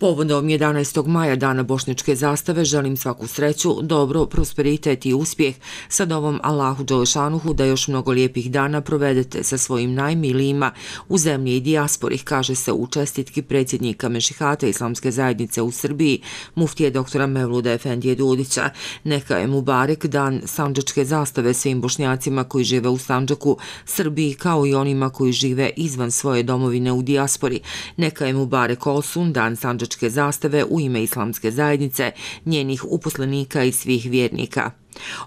Povodom 11. maja dana Bošničke zastave želim svaku sreću, dobro, prosperitet i uspjeh sa dovom Allahu Đelešanuhu da još mnogo lijepih dana provedete sa svojim najmilijima u zemlji i dijasporih, kaže se u čestitki predsjednika Mešihata Islamske zajednice u Srbiji, muftije doktora Mevluda Efendije Dudića. Neka je Mubarek dan Sanđačke zastave svim bošnjacima koji žive u Sanđaku, Srbiji kao i onima koji žive izvan svoje domovine u dijaspori. Neka je Mubarek Olsun dan Sanđačke bošnjačke zastave u ime islamske zajednice, njenih uposlenika i svih vjernika.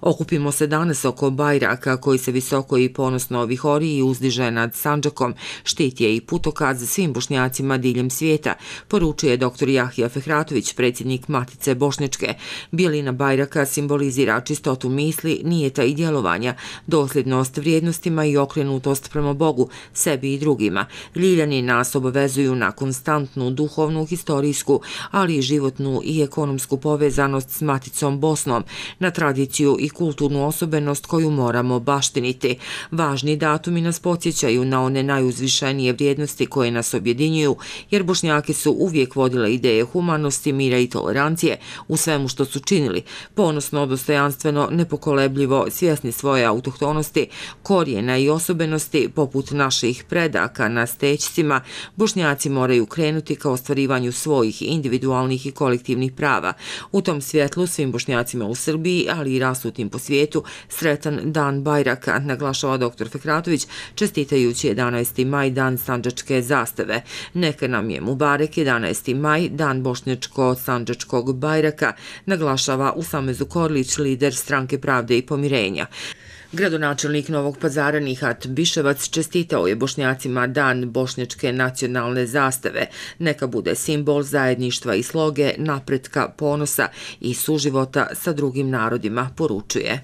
Okupimo se danas oko Bajraka koji se visoko i ponosno vihori i uzdiže nad Sanđakom, štit je i putokaz svim bošnjacima diljem svijeta, poručuje dr. Jahija Fehratović, predsjednik Matice Bošnjačke. Bijelina Bajraka simbolizira čistotu misli, nijeta i djelovanja, dosljednost vrijednostima i okrenutost prema Bogu, sebi i drugima. Ljiljani nas obavezuju na konstantnu duhovnu, historijsku, ali i životnu i ekonomsku povezanost s Maticom Bosnom, na tradiciju tradiciju i kulturnu osobenost koju moramo baštiniti. Važni datumi nas podsjećaju na one najuzvišenije vrijednosti koje nas objedinjuju, jer bošnjaki su uvijek vodile ideje humanosti, mira i tolerancije u svemu što su činili. Ponosno, dostojanstveno, nepokolebljivo, svjesni svoje autohtonosti, korijena i osobenosti, poput naših predaka na stećcima, bošnjaci moraju krenuti ka ostvarivanju svojih individualnih i kolektivnih prava. U tom svjetlu svim bošnjacima u Srbiji, ali i rasutim po svijetu, sretan dan Bajraka, naglašava dr. Fekratović, čestitajući 11. maj dan Sanđačke zastave. Neka nam je Mubarek 11. maj, dan Bošnjačko-Sanđačkog Bajraka, naglašava u Samezu Korlić, lider stranke pravde i pomirenja. Gradonačelnik Novog pazara Nihat Biševac čestitao je bošnjacima dan bošnjačke nacionalne zastave. Neka bude simbol zajedništva i sloge, napretka, ponosa i suživota sa drugim narodima, poručuje.